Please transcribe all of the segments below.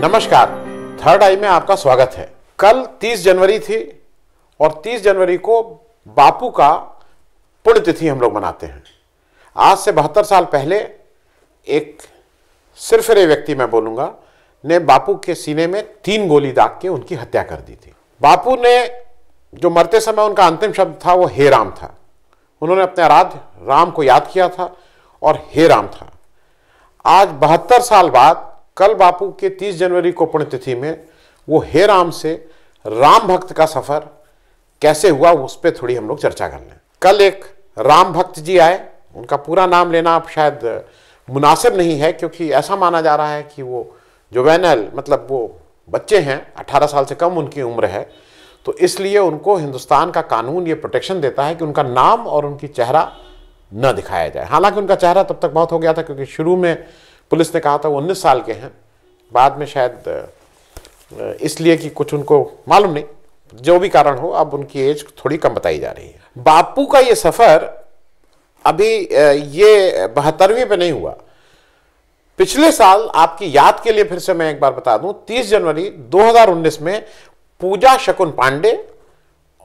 नमस्कार, थर्ड आई में आपका स्वागत है। कल 30 जनवरी थी और 30 जनवरी को बापू का पुण्यतिथि हम लोग मनाते हैं। आज से बहत्तर साल पहले एक सिरफिरे व्यक्ति मैं बोलूँगा, ने बापू के सीने में तीन गोली दाग के उनकी हत्या कर दी थी। बापू ने जो मरते समय उनका अंतिम शब्द था, वो हे राम था। उन्होंने अपने आराध्य राम को याद किया था और हे राम था। आज बहत्तर साल बाद कल बापू के 30 जनवरी को पुण्यतिथि में वो हे राम से राम भक्त का सफ़र कैसे हुआ उस पर थोड़ी हम लोग चर्चा कर लें। कल एक राम भक्त जी आए, उनका पूरा नाम लेना आप शायद मुनासिब नहीं है क्योंकि ऐसा माना जा रहा है कि वो जुवैनल मतलब वो बच्चे हैं 18 साल से कम उनकी उम्र है तो इसलिए उनको हिंदुस्तान का कानून ये प्रोटेक्शन देता है कि उनका नाम और उनकी चेहरा न दिखाया जाए। हालाँकि उनका चेहरा तब तक बहुत हो गया था क्योंकि शुरू में पुलिस ने कहा था, वो उन्नीस साल के हैं। बाद में शायद इसलिए कि कुछ उनको मालूम नहीं। जो भी कारण हो, अब उनकी एज थोड़ी कम बताई जा रही है। बापू का ये सफ़र अभी ये बहत्तरवीं पे नहीं हुआ। पिछले साल आपकी याद के लिए फिर से मैं एक बार बता दूँ 30 जनवरी 2019 में पूजा शकुन पांडे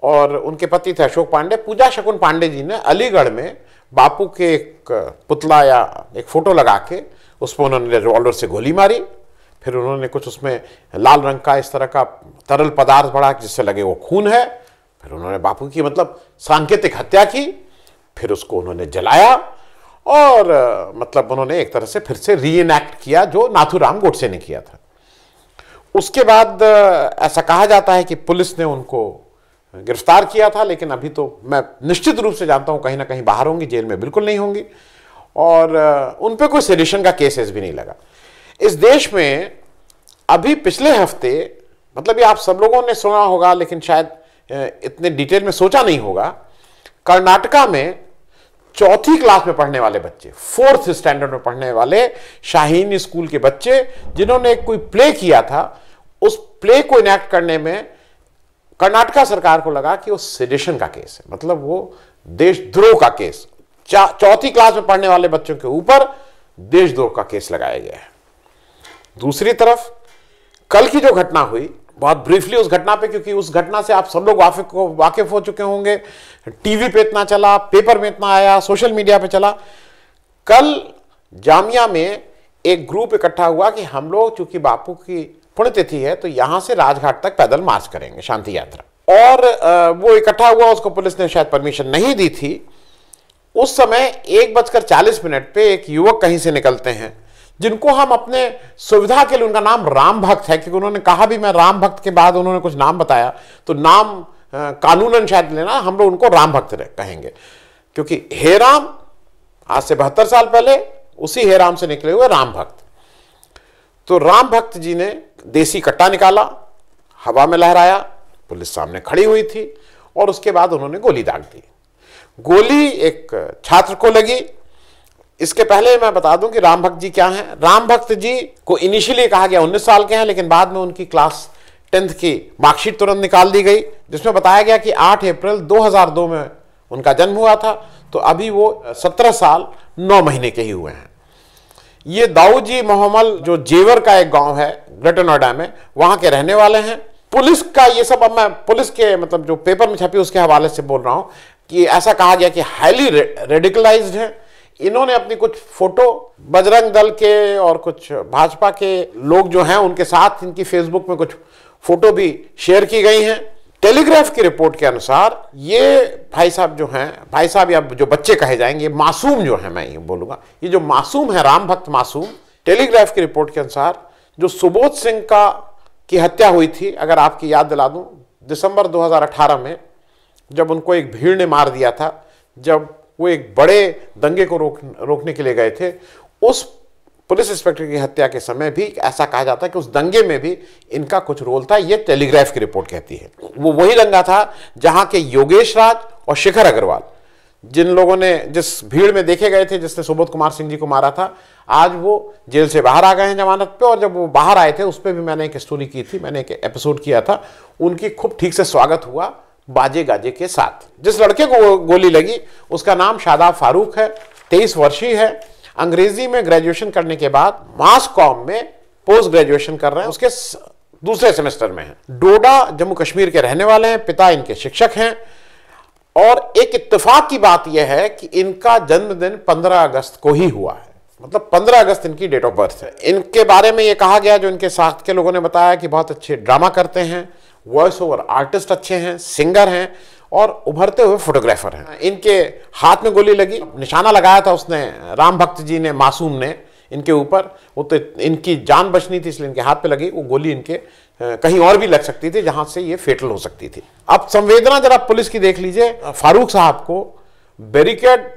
और उनके पति थे अशोक पांडे, पूजा शकुन पांडे जी ने अलीगढ़ में बापू के एक पुतला या एक फ़ोटो लगा के उस पर उन्होंने रिवॉल्वर से गोली मारी, फिर उन्होंने कुछ उसमें लाल रंग का इस तरह का तरल पदार्थ बढ़ा जिससे लगे वो खून है। फिर उन्होंने बापू की मतलब सांकेतिक हत्या की, फिर उसको उन्होंने जलाया और मतलब उन्होंने एक तरह से फिर से री किया जो नाथुराम गोडसे ने किया था। उसके बाद ऐसा कहा जाता है कि पुलिस ने उनको गिरफ़्तार किया था, लेकिन अभी तो मैं निश्चित रूप से जानता हूँ कहीं ना कहीं बाहर होंगी, जेल में बिल्कुल नहीं होंगी। और उन पर कोई सेडिशन का केसेस भी नहीं लगा। इस देश में अभी पिछले हफ़्ते मतलब ये आप सब लोगों ने सुना होगा, लेकिन शायद इतने डिटेल में सोचा नहीं होगा, कर्नाटका में चौथी क्लास में पढ़ने वाले बच्चे फोर्थ स्टैंडर्ड में पढ़ने वाले शाहीन स्कूल के बच्चे, जिन्होंने कोई प्ले किया था, उस प्ले को इनेक्ट करने में कर्नाटका सरकार को लगा कि वो सेडिशन का केस है। मतलब वो देशद्रोह का केस चौथी क्लास में पढ़ने वाले बच्चों के ऊपर देशद्रोह का केस लगाया गया है। दूसरी तरफ़, कल की जो घटना हुई, बहुत ब्रीफली उस घटना पे, क्योंकि उस घटना से आप सब लोग वाकिफ हो चुके होंगे। टीवी पे इतना चला, पेपर में इतना आया, सोशल मीडिया पे चला। कल जामिया में एक ग्रुप इकट्ठा हुआ कि हम लोग, चूँकि बापू की पुण्यतिथि है तो यहाँ से राजघाट तक पैदल मार्च करेंगे, शांति यात्रा। और वो इकट्ठा हुआ, उसको पुलिस ने शायद परमिशन नहीं दी थी। उस समय एक बजकर चालीस मिनट पे एक युवक कहीं से निकलते हैं, जिनको हम अपने सुविधा के लिए, उनका नाम राम भक्त है, क्योंकि उन्होंने कहा भी, मैं राम भक्त के बाद उन्होंने कुछ नाम बताया। तो नाम कानूनन शायद लेना, हम लोग उनको राम भक्त कहेंगे। क्योंकि हे राम, आज से बहत्तर साल पहले, उसी हे राम से निकले हुए राम भक्त। तो राम भक्त जी ने देसी कट्टा निकाला, हवा में लहराया, पुलिस सामने खड़ी हुई थी, और उसके बाद उन्होंने गोली दाग दी। गोली एक छात्र को लगी। इसके पहले मैं बता दूँ कि राम भक्त जी क्या हैं। राम भक्त जी को इनिशियली कहा गया 19 साल के हैं, लेकिन बाद में उनकी क्लास टेंथ की मार्कशीट तुरंत निकाल दी गई, जिसमें बताया गया कि 8 अप्रैल 2002 में उनका जन्म हुआ था। तो अभी वो 17 साल 9 महीने के ही हुए हैं। ये दाऊजी मोहम्मल, जो जेवर का एक गाँव है, ग्रेटर नोएडा में, वहाँ के रहने वाले हैं। पुलिस का ये सब अब मैं, पुलिस के मतलब जो पेपर में छपी उसके हवाले से बोल रहा हूँ। कि ऐसा कहा गया कि हाईली रेडिकलाइज्ड है। इन्होंने अपनी कुछ फ़ोटो बजरंग दल के और कुछ भाजपा के लोग जो हैं, उनके साथ इनकी फेसबुक में कुछ फ़ोटो भी शेयर की गई हैं। टेलीग्राफ की रिपोर्ट के अनुसार ये भाई साहब जो हैं, भाई साहब या जो बच्चे कहे जाएँगे मासूम जो है, मैं ये बोलूँगा, ये जो मासूम है, राम भक्त मासूम टेलीग्राफ की रिपोर्ट के अनुसार जो सुबोध सिंह का की हत्या हुई थी, अगर आपकी याद दिला दूँ, दिसंबर 2018 में जब उनको एक भीड़ ने मार दिया था, जब वो एक बड़े दंगे को रोक, रोकने के लिए गए थे, उस पुलिस इंस्पेक्टर की हत्या के समय भी ऐसा कहा जाता है कि उस दंगे में भी इनका कुछ रोल था। ये टेलीग्राफ की रिपोर्ट कहती है। वो वही दंगा था जहाँ के योगेश राज और शिखर अग्रवाल, जिन लोगों ने, जिस भीड़ में देखे गए थे, जिसने सुबोध कुमार सिंह जी को मारा था, आज वो जेल से बाहर आ गए हैं जमानत पे और जब वो बाहर आए थे, उस पर भी मैंने एक स्टोरी की थी, मैंने एक एपिसोड किया था। उनकी खूब ठीक से स्वागत हुआ। बाजे गाजे के साथ। जिस लड़के को गोली लगी, उसका नाम शादाब फारूक है, तेईस वर्षीय है। अंग्रेज़ी में ग्रेजुएशन करने के बाद मास कॉम में पोस्ट ग्रेजुएशन कर रहे हैं, उसके दूसरे सेमेस्टर में है। डोडा, जम्मू कश्मीर के रहने वाले हैं, पिता इनके शिक्षक हैं। और एक इत्तेफाक की बात यह है कि इनका जन्मदिन 15 अगस्त को ही हुआ है। मतलब 15 अगस्त इनकी डेट ऑफ़ बर्थ है। इनके बारे में ये कहा गया, जो इनके साथ के लोगों ने बताया कि बहुत अच्छे ड्रामा करते हैं। वॉइस ओवर आर्टिस्ट अच्छे हैं सिंगर हैं और उभरते हुए फोटोग्राफर हैं। इनके हाथ में गोली लगी, निशाना लगाया था उसने, राम भक्त जी ने, मासूम ने इनके ऊपर। वो तो इनकी जान बचनी थी, इसलिए इनके हाथ पे लगी। वो गोली इनके कहीं और भी लग सकती थी, जहाँ से ये फेटल हो सकती थी। अब संवेदना जरा पुलिस की देख लीजिए। फारूक साहब को बैरिकेड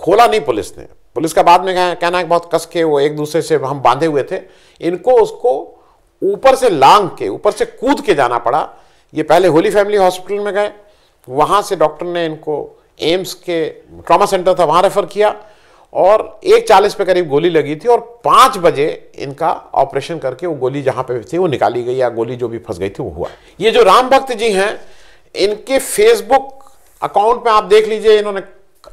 खोला नहीं पुलिस ने। पुलिस का बाद में कहना है बहुत कस के वो एक दूसरे से हम बांधे हुए थे। इनको उसको ऊपर से लांग के, ऊपर से कूद के जाना पड़ा। ये पहले होली फैमिली हॉस्पिटल में गए। वहाँ से डॉक्टर ने इनको एम्स के ट्रॉमा सेंटर था, वहाँ रेफर किया और एक चालीस पे करीब गोली लगी थी और पाँच बजे इनका ऑपरेशन करके वो गोली जहाँ पे थी वो निकाली गई या गोली जो भी फंस गई थी वो हुआ। ये जो राम भक्त जी हैं, इनके फेसबुक अकाउंट में आप देख लीजिए, इन्होंने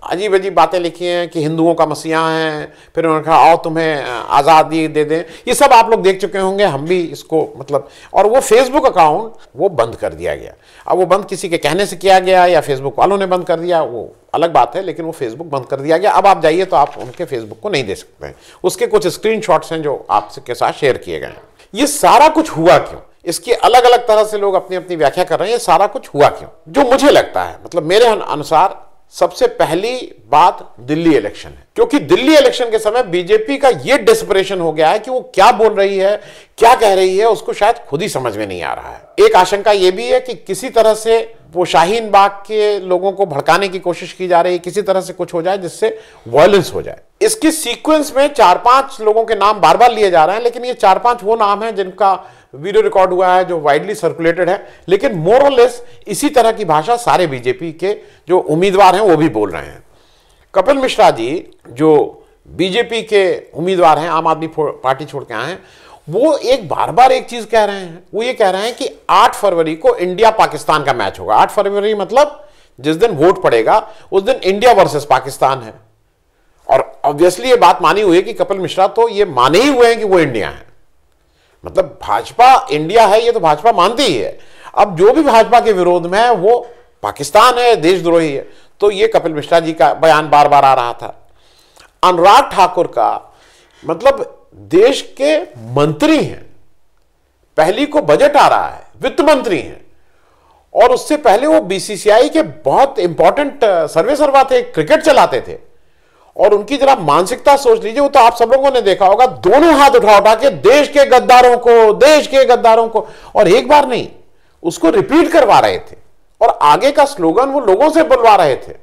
अजीब अजीब बातें लिखी हैं कि हिंदुओं का मसीहा है, फिर उन्होंने कहा, आओ तुम्हें आज़ादी दे दें। ये सब आप लोग देख चुके होंगे, हम भी इसको मतलब और वो फेसबुक अकाउंट वो बंद कर दिया गया। अब वो बंद किसी के कहने से किया गया, या फेसबुक वालों ने बंद कर दिया, वो अलग बात है, लेकिन वो फेसबुक बंद कर दिया गया। अब आप जाइए तो आप उनके फेसबुक को नहीं दे सकते हैं। उसके कुछ स्क्रीन हैं जो आपके साथ शेयर किए गए हैं। ये सारा कुछ हुआ क्यों? इसकी अलग अलग तरह से लोग अपनी अपनी व्याख्या कर रहे हैं, ये सारा कुछ हुआ क्यों? जो मुझे लगता है मतलब मेरे अनुसार सबसे पहली बात दिल्ली इलेक्शन है। क्योंकि दिल्ली इलेक्शन के समय बीजेपी का यह डिस्परेशन हो गया है कि वो क्या बोल रही है, क्या कह रही है, उसको शायद खुद ही समझ में नहीं आ रहा है। एक आशंका यह भी है कि किसी तरह से वो शाहीन बाग के लोगों को भड़काने की कोशिश की जा रही है, किसी तरह से कुछ हो जाए जिससे वायलेंस हो जाए। इसकी सीक्वेंस में चार पाँच लोगों के नाम बार बार लिए जा रहे हैं, लेकिन ये चार पाँच वो नाम है जिनका वीडियो रिकॉर्ड हुआ है, जो वाइडली सर्कुलेटेड है, लेकिन मोर लेस इसी तरह की भाषा सारे बीजेपी के जो उम्मीदवार हैं, वो भी बोल रहे हैं। कपिल मिश्रा जी, जो बीजेपी के उम्मीदवार हैं, आम आदमी पार्टी छोड़ के आए हैं, वो एक बार बार एक चीज़ कह रहे हैं। वो ये कह रहे हैं कि 8 फरवरी को इंडिया पाकिस्तान का मैच होगा। 8 फरवरी मतलब जिस दिन वोट पड़ेगा, उस दिन इंडिया वर्सेस पाकिस्तान है। और ऑब्वियसली ये बात मानी हुई है कि कपिल मिश्रा तो ये माने ही हुए हैं कि वो इंडिया है। मतलब भाजपा इंडिया है, ये तो भाजपा मानती ही है। अब जो भी भाजपा के विरोध में है, वो पाकिस्तान है, देशद्रोही है। तो ये कपिल मिश्रा जी का बयान बार बार आ रहा था। अनुराग ठाकुर का मतलब देश के मंत्री हैं। पहली को बजट आ रहा है, वित्त मंत्री हैं। और उससे पहले वो बीसीसीआई के बहुत इंपॉर्टेंट सर्वे सर्वा थे क्रिकेट चलाते थे। और उनकी जरा मानसिकता सोच लीजिए, वो तो आप सब लोगों ने देखा होगा, दोनों हाथ उठा उठा के देश के गद्दारों को, देश के गद्दारों को, और एक बार नहीं, उसको रिपीट करवा रहे थे। और आगे का स्लोगन वो लोगों से बुलवा रहे थे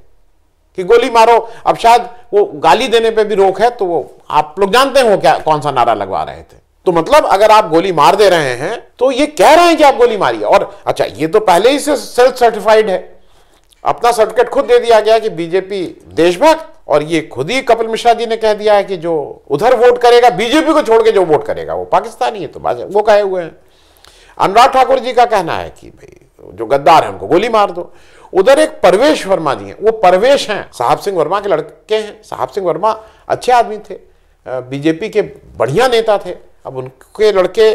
कि गोली मारो। अब शायद वो गाली देने पे भी रोक है तो वो, आप लोग जानते हैं क्या, कौन सा नारा लगवा रहे थे। तो मतलब अगर आप गोली मार दे रहे हैं तो ये कह रहे हैं कि आप गोली मारिए। और अच्छा ये तो पहले ही से सेल्फ सर्टिफाइड है। अपना सर्टिफिकेट खुद दे दिया गया कि बीजेपी देशभक्त, और ये खुद ही कपिल मिश्रा जी ने कह दिया है कि जो उधर वोट करेगा, बीजेपी को छोड़ के जो वोट करेगा, वो पाकिस्तानी है तो वो कहे हुए हैं। अनुराग ठाकुर जी का कहना है कि भाई, जो गद्दार है, उनको गोली मार दो। उधर एक परवेश वर्मा जी हैं, वो परवेश हैं, साहब सिंह वर्मा के लड़के हैं, साहब सिंह वर्मा अच्छे आदमी थे बीजेपी के बढ़िया नेता थे। अब उनके लड़के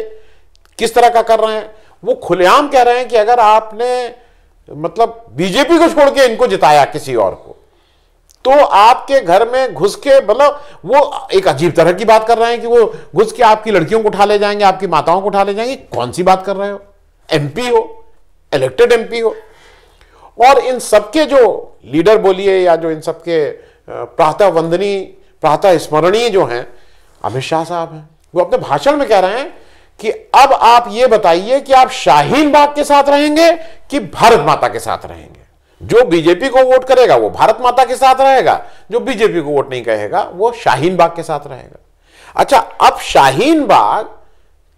किस तरह का कर रहे हैं, वो खुलेआम कह रहे हैं कि अगर आपने मतलब बीजेपी को छोड़ के इनको जिताया किसी और को। तो आपके घर में घुस के मतलब वो एक अजीब तरह की बात कर रहे हैं कि वो घुस के आपकी लड़कियों को उठा ले जाएँगे, आपकी माताओं को उठा ले जाएँगे। कौन सी बात कर रहे हो? एमपी हो इलेक्टेड एमपी हो। और इन सबके जो लीडर बोलिए या जो इन सबके प्रातः वंदनी प्रातः स्मरणीय जो हैं, अमित शाह साहब हैं, वो अपने भाषण में कह रहे हैं कि अब आप ये बताइए कि आप शाहीन बाग के साथ रहेंगे कि भारत माता के साथ रहेंगे? जो बीजेपी को वोट करेगा, वो भारत माता के साथ रहेगा। जो बीजेपी को वोट नहीं कहेगा, वो शाहीन बाग के साथ रहेगा। अच्छा अब शाहीन बाग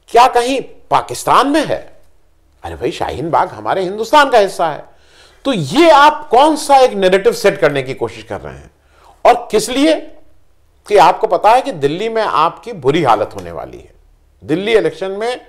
क्या कहीं पाकिस्तान में है? अरे भाई, शाहीन बाग हमारे हिंदुस्तान का हिस्सा है। तो ये आप कौन सा एक नेरेटिव सेट करने की कोशिश कर रहे हैं? और किस लिए? कि आपको पता है कि दिल्ली में आपकी बुरी हालत होने वाली है। दिल्ली इलेक्शन में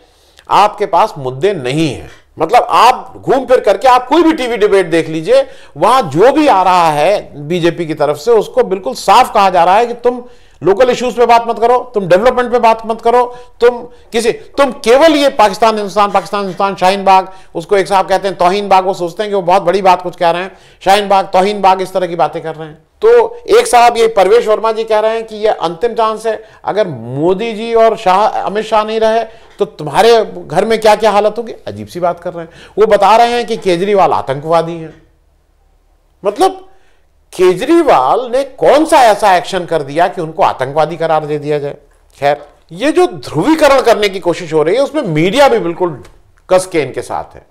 आपके पास मुद्दे नहीं हैं। मतलब आप घूम फिर करके आप कोई भी टीवी डिबेट देख लीजिए, वहाँ जो भी आ रहा है बीजेपी की तरफ़ से, उसको बिल्कुल साफ़ कहा जा रहा है कि तुम लोकल इश्यूज़ पे बात मत करो, तुम डेवलपमेंट पे बात मत करो, तुम किसी, तुम केवल ये पाकिस्तान हिंदुस्तान पाकिस्तान हिंदुस्तान, शाहीन बाग, उसको एक साहब कहते हैं, तोहिन बाग, वो सोचते हैं कि वो बहुत बड़ी बात कुछ कह रहे हैं, शाहीन बाग, तोहिन बाग इस तरह की बातें कर रहे हैं। तो एक साहब ये परवेश वर्मा जी कह रहे हैं कि ये अंतिम चांस है। अगर मोदी जी और शाह, अमित शाह नहीं रहे तो तुम्हारे घर में क्या क्या हालत होगी? अजीब सी बात कर रहे हैं। वो बता रहे हैं कि केजरीवाल आतंकवादी हैं। मतलब केजरीवाल ने कौन सा ऐसा एक्शन कर दिया कि उनको आतंकवादी करार दे दिया जाए? खैर, ये जो ध्रुवीकरण करने की कोशिश हो रही है, उसमें मीडिया भी बिल्कुल कस के इनके साथ है।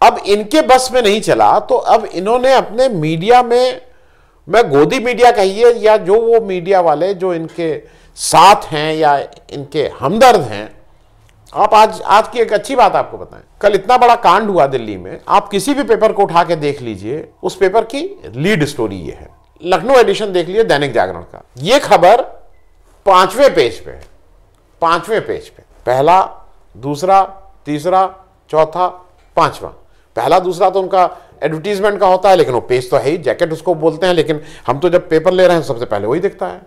अब इनके बस में नहीं चला तो अब इन्होंने अपने मीडिया में मैं गोदी मीडिया कहिए या जो वो मीडिया वाले जो इनके साथ हैं या इनके हमदर्द हैं, आप आज आज की एक अच्छी बात आपको बताएँ। कल इतना बड़ा कांड हुआ दिल्ली में, आप किसी भी पेपर को उठा के देख लीजिए, उस पेपर की लीड स्टोरी ये है। लखनऊ एडिशन देख लीजिए दैनिक जागरण का। ये खबर पाँचवें पेज पे है, पाँचवें पेज पे। पहला, दूसरा, तीसरा, चौथा, पांचवा। पहला, दूसरा तो उनका एडवर्टीजमेंट का होता है, लेकिन वो पेज तो है ही जैकेट उसको बोलते हैं, लेकिन हम तो जब पेपर ले रहे हैं, सबसे पहले वही दिखता है।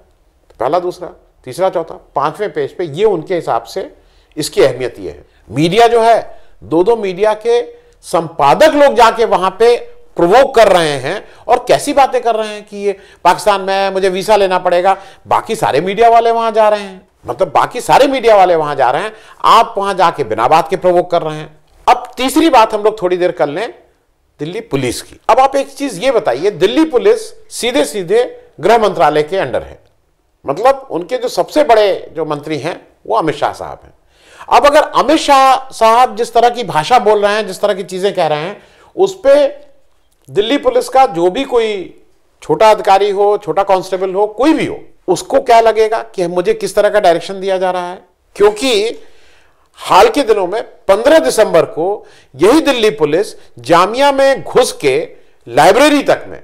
पहला, दूसरा, तीसरा, चौथा, पाँचवें पेज पे ये उनके हिसाब से इसकी अहमियत ये है। मीडिया जो है दो दो मीडिया के संपादक लोग जाके वहाँ पे प्रोवोक कर रहे हैं और कैसी बातें कर रहे हैं कि ये पाकिस्तान में मुझे वीसा लेना पड़ेगा। बाकी सारे मीडिया वाले वहाँ जा रहे हैं। मतलब बाकी सारे मीडिया वाले वहाँ जा रहे हैं। आप वहाँ जाके बिना बात के प्रोवोक कर रहे हैं। अब तीसरी बात हम लोग थोड़ी देर कर लें। दिल्ली पुलिस की। अब आप एक चीज़ ये बताइए, दिल्ली पुलिस सीधे सीधे गृह मंत्रालय के अंडर है। मतलब उनके जो सबसे बड़े जो मंत्री हैं, वो अमित शाह साहब हैं। अब अगर अमित शाह साहब जिस तरह की भाषा बोल रहे हैं, जिस तरह की चीज़ें कह रहे हैं, उस पर दिल्ली पुलिस का जो भी कोई छोटा अधिकारी हो, छोटा कांस्टेबल हो, कोई भी हो, उसको क्या लगेगा कि मुझे किस तरह का डायरेक्शन दिया जा रहा है? क्योंकि हाल के दिनों में 15 दिसंबर को यही दिल्ली पुलिस जामिया में घुस के लाइब्रेरी तक में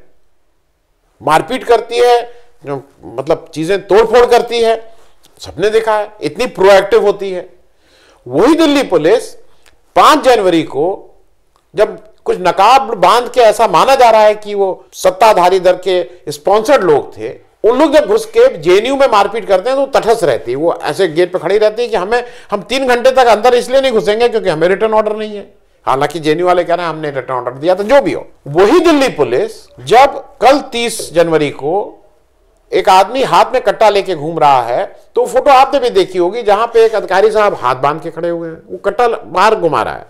मारपीट करती है मतलब चीज़ें तोड़फोड़ करती है। सबने देखा है, इतनी प्रोएक्टिव होती है। वही दिल्ली पुलिस पाँच जनवरी को जब कुछ नकाब बाँध के ऐसा माना जा रहा है कि वो सत्ताधारी दर के स्पॉन्सर्ड लोग थे उन लोग जब घुस के जेएनयू में मारपीट करते हैं तो तटस्थ रहती है। वो ऐसे गेट पर खड़ी रहती है कि हमें, हम तीन घंटे तक अंदर इसलिए नहीं घुसेंगे क्योंकि हमें रिटर्न ऑर्डर नहीं है। हालाँकि जेएनयू वाले कह रहे हैं, हमने रिटर्न ऑर्डर दिया था, जो भी हो। वही दिल्ली पुलिस, जब कल तीस जनवरी को एक आदमी हाथ में कट्टा लेके घूम रहा है तो फ़ोटो आपने भी देखी होगी, जहाँ पे एक अधिकारी साहब हाथ बाँध के खड़े हुए हैं। वो कट्टा बाहर घुमा रहा है।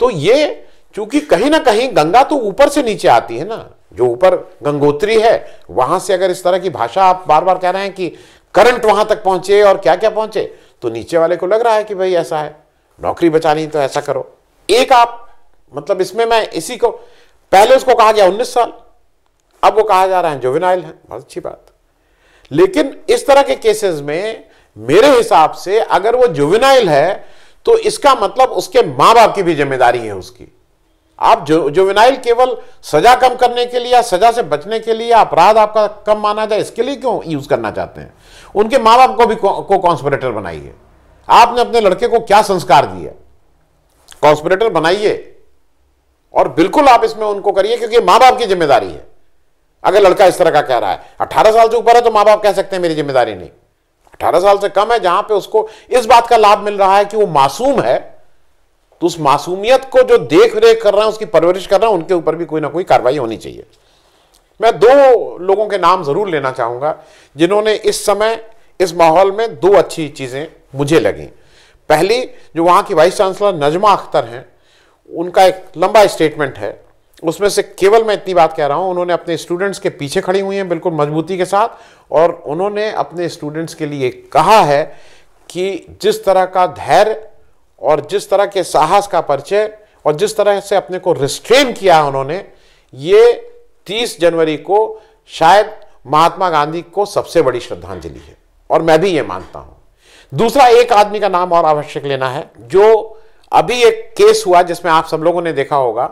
तो ये, चूँकि कहीं ना कहीं गंगा तो ऊपर से नीचे आती है ना जो ऊपर गंगोत्री है, वहाँ से अगर इस तरह की भाषा आप बार बार कह रहे हैं कि करंट वहाँ तक पहुँचे और क्या क्या पहुँचे तो नीचे वाले को लग रहा है कि भाई ऐसा है। नौकरी बचानी तो ऐसा करो। एक आप मतलब इसमें मैं इसी को, पहले उसको कहा गया उन्नीस साल, अब वो कहा जा रहा है जोविनाइल है, बहुत अच्छी बात। लेकिन इस तरह के केसेस में मेरे हिसाब से अगर वो जुविनाइल है तो इसका मतलब उसके माँ बाप की भी ज़िम्मेदारी है उसकी। आप जो जुविनाइल केवल सजा कम करने के लिए सजा से बचने के लिए अपराध आपका कम माना जाए, इसके लिए क्यों यूज़ करना चाहते हैं? उनके माँ बाप को भी को कॉन्स्परेटर बनाइए। आपने अपने लड़के को क्या संस्कार दिया कॉन्स्परेटर बनाइए। और बिल्कुल आप इसमें उनको करिए, क्योंकि माँ बाप की ज़िम्मेदारी है। अगर लड़का इस तरह का कह रहा है अट्ठारह साल से ऊपर है तो माँ बाप कह सकते हैं, मेरी ज़िम्मेदारी नहीं। अठारह साल से कम है, जहाँ पे उसको इस बात का लाभ मिल रहा है कि वो मासूम है तो उस मासूमियत को जो देख रेख कर रहे हैं, उसकी परवरिश कर रहे हैं, उनके ऊपर भी कोई ना कोई कार्रवाई होनी चाहिए। मैं दो लोगों के नाम ज़रूर लेना चाहूँगा, जिन्होंने इस समय, इस माहौल में दो अच्छी चीज़ें मुझे लगी। पहली, जो वहाँ की वाइस चांसलर नजमा अख्तर हैं, उनका एक लंबा स्टेटमेंट है। उसमें से केवल मैं इतनी बात कह रहा हूँ, उन्होंने अपने स्टूडेंट्स के पीछे खड़ी हुई हैं बिल्कुल मजबूती के साथ, और उन्होंने अपने स्टूडेंट्स के लिए कहा है कि जिस तरह का धैर्य और जिस तरह के साहस का परिचय और जिस तरह से अपने को रिस्ट्रेन किया उन्होंने, ये 30 जनवरी को शायद महात्मा गांधी को सबसे बड़ी श्रद्धांजलि है। और मैं भी ये मानता हूँ। दूसरा एक आदमी का नाम और आवश्यक लेना है, जो अभी एक केस हुआ जिसमें आप सब लोगों ने देखा होगा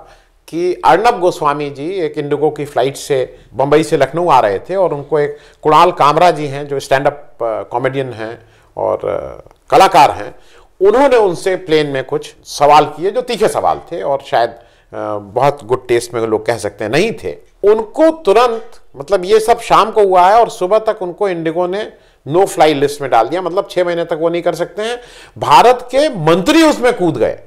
कि अर्णब गोस्वामी जी एक इंडिगो की फ़्लाइट से बंबई से लखनऊ आ रहे थे और उनको एक कुणाल कामरा जी हैं, जो स्टैंड अप कॉमेडियन हैं और कलाकार हैं। उन्होंने उनसे प्लेन में कुछ सवाल किए, जो तीखे सवाल थे और शायद बहुत गुड टेस्ट में लोग कह सकते हैं, नहीं थे। उनको तुरंत मतलब ये सब शाम को हुआ है और सुबह तक उनको इंडिगो ने नो फ्लाई लिस्ट में डाल दिया मतलब छह महीने तक वो नहीं कर सकते हैं। भारत के मंत्री उसमें कूद गए।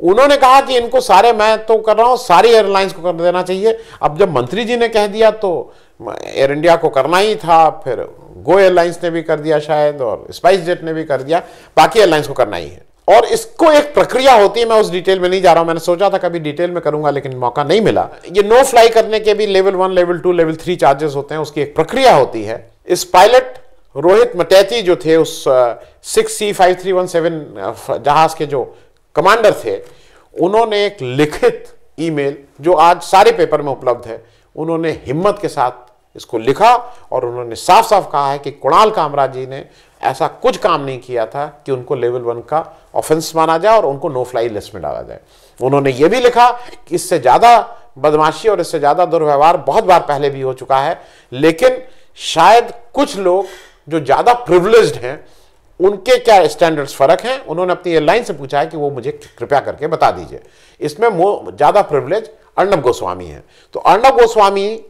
उन्होंने कहा कि इनको सारे, मैं तो कर रहा हूँ, सारी एयरलाइंस को कर देना चाहिए। अब जब मंत्री जी ने कह दिया तो एयर इंडिया को करना ही था, फिर गो एयरलाइंस ने भी कर दिया शायद, और स्पाइस जेट ने भी कर दिया, बाकी एयरलाइंस को करना ही है। और इसको एक प्रक्रिया होती है, मैं उस डिटेल में नहीं जा रहा हूँ, मैंने सोचा था कभी डिटेल में करूँगा, लेकिन मौका नहीं मिला। ये नो फ्लाई करने के भी level one level two level three charges होते हैं, उसकी एक प्रक्रिया होती है। इस पायलट रोहित मटैती जो थे, उस six C five three one seven जहाज़ के जो कमांडर थे, उन्होंने एक लिखित ईमेल जो आज सारे पेपर में उपलब्ध है उन्होंने हिम्मत के साथ इसको लिखा और उन्होंने साफ़ साफ़ कहा है कि कुणाल कामराज जी ने ऐसा कुछ काम नहीं किया था कि उनको लेवल वन का ऑफेंस माना जाए और उनको नो फ्लाई लिस्ट में डाला जाए। उन्होंने ये भी लिखा कि इससे ज़्यादा बदमाशी और इससे ज़्यादा दुर्व्यवहार बहुत बार पहले भी हो चुका है, लेकिन शायद कुछ लोग जो ज़्यादा प्रिवलेज्ड हैं उनके क्या स्टैंडर्ड्स फ़र्क हैं? उन्होंने अपनी एयरलाइन से पूछा है कि वो मुझे कृपया करके बता दीजिए। इसमें ज़्यादा प्रिवलेज अर्णब गोस्वामी है। तो अर्णब गोस्वामी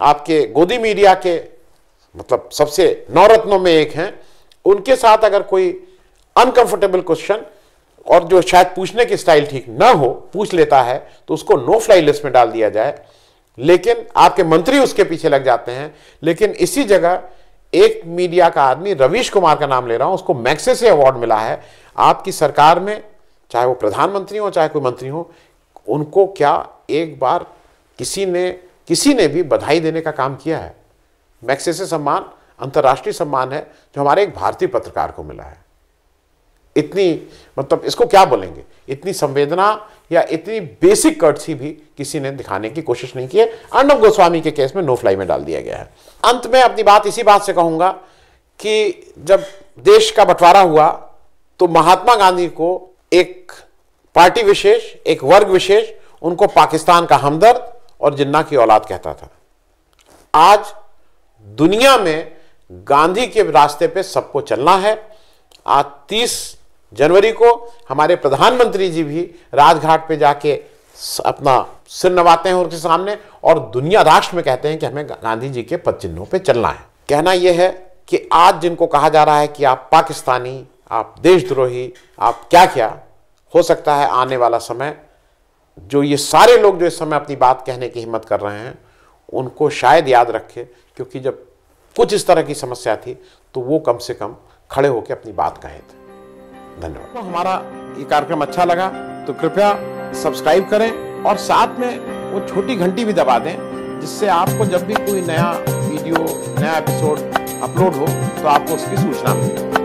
आपके गोदी मीडिया के मतलब सबसे नवरत्नों में एक हैं। उनके साथ अगर कोई अनकंफर्टेबल क्वेश्चन और जो शायद पूछने की स्टाइल ठीक ना हो, पूछ लेता है तो उसको नो फ्लाई लिस्ट में डाल दिया जाए। लेकिन आपके मंत्री उसके पीछे लग जाते हैं। लेकिन इसी जगह एक मीडिया का आदमी, रवीश कुमार का नाम ले रहा हूँ, उसको मैक्से से अवार्ड मिला है। आपकी सरकार में, चाहे वो प्रधानमंत्री हो, चाहे कोई मंत्री हो, उनको क्या एक बार किसी ने किसी ने भी बधाई देने का काम किया है? मैक्से से सम्मान, अंतर्राष्ट्रीय सम्मान है, जो हमारे एक भारतीय पत्रकार को मिला है। इतनी मतलब इसको क्या बोलेंगे? इतनी संवेदना या इतनी बेसिक कर्टसी भी किसी ने दिखाने की कोशिश नहीं की है। अर्णब गोस्वामी के केस में नो फ्लाई में डाल दिया गया है। अंत में अपनी बात इसी बात से कहूँगा कि जब देश का बंटवारा हुआ तो महात्मा गांधी को एक पार्टी विशेष, एक वर्ग विशेष, उनको पाकिस्तान का हमदर्द और जिन्ना की औलाद कहता था। आज दुनिया में गांधी के रास्ते पे सबको चलना है। आज तीस जनवरी को हमारे प्रधानमंत्री जी भी राजघाट पे जाके अपना सिर नवाते हैं उनके सामने और दुनिया राष्ट्र में कहते हैं कि हमें गांधी जी के पद चिन्हों पर चलना है। कहना यह है कि आज जिनको कहा जा रहा है कि आप पाकिस्तानी, आप देशद्रोही, आप क्या क्या, हो सकता है आने वाला समय जो ये सारे लोग जो इस समय अपनी बात कहने की हिम्मत कर रहे हैं, उनको शायद याद रखे, क्योंकि जब कुछ इस तरह की समस्या थी तो वो कम से कम खड़े होकर अपनी बात कहे थे। धन्यवाद। तो हमारा ये कार्यक्रम अच्छा लगा तो कृपया सब्सक्राइब करें और साथ में वो छोटी घंटी भी दबा दें, जिससे आपको जब भी कोई नया वीडियो, नया एपिसोड अपलोड हो तो आपको उसकी सूचना मिले